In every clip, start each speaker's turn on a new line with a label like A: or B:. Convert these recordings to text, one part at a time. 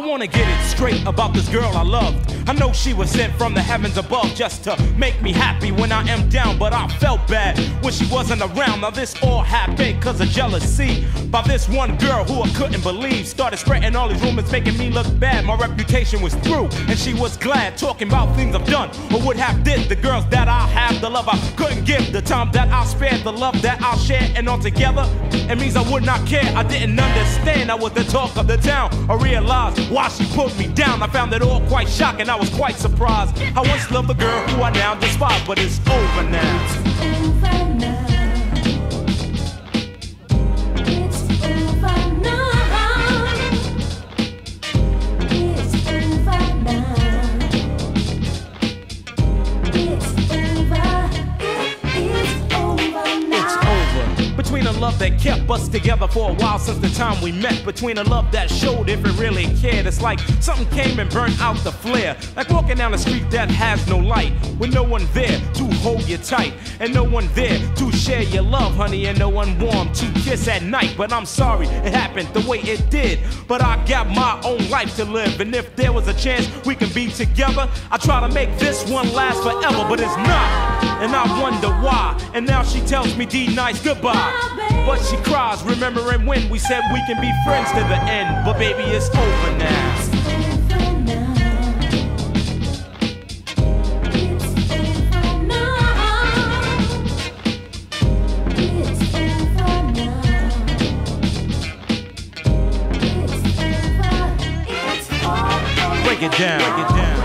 A: wanna get it straight about this girl I loved. I know she was sent from the heavens above just to make me happy when I am down, but I felt bad when she wasn't around. Now this all happened cause of jealousy by this one girl who I couldn't believe. Started spreading all these rumors, making me look bad. My reputation was through, and she was glad talking about things I've done or would have did. The girls that I have, the love I couldn't give, the time that I spared, the love that I shared, and all together it means I would not care. I didn't understand. I was the talk of the town. I realized why she put me down. I found it all quite shocking. I was quite surprised. I once loved the girl who I now despise, but it's over now. It's love that kept us together for a while since the time we met. Between a love that showed if it really cared. It's like something came and burnt out the flare. Like walking down a street that has no light. With no one there to hold you tight. And no one there to share your love, honey. And no one warm to kiss at night. But I'm sorry it happened the way it did. But I got my own life to live. And if there was a chance we can be together, I'd try to make this one last forever. But it's not. And I wonder why. And now she tells me D-Nice goodbye. But she cries, remembering when we said we can be friends to the end. But baby, it's over now. Break it down. Break it down. Break it down.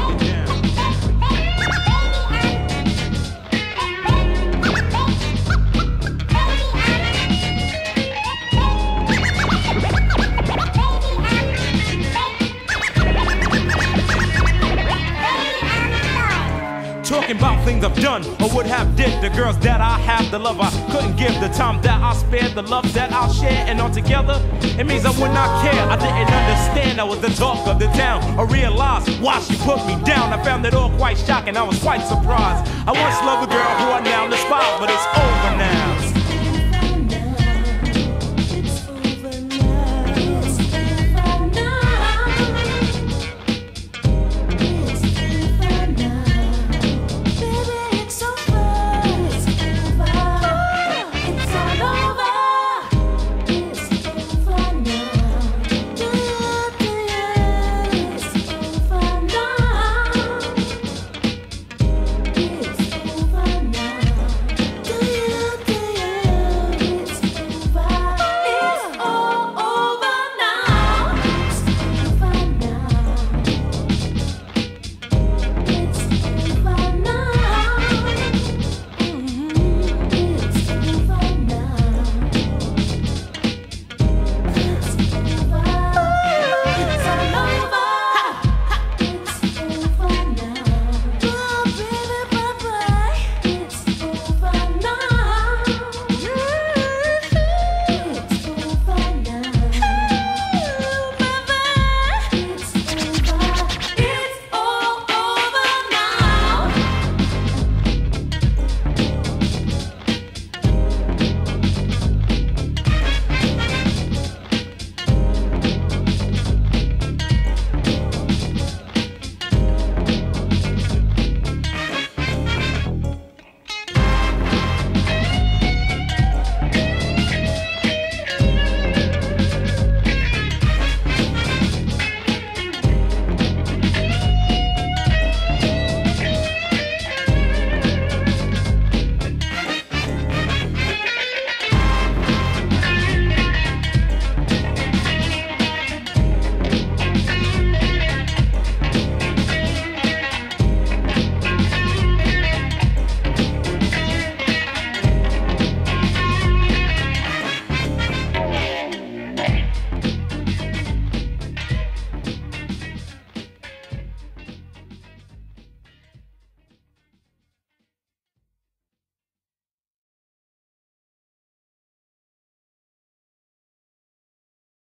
A: Talking about things I've done or would have did. The girls that I have, the love I couldn't give, the time that I spared, the love that I'll share, and all together, it means I would not care. I didn't understand I was the talk of the town. I realized why she put me down. I found it all quite shocking. I was quite surprised. I once loved a girl who I now.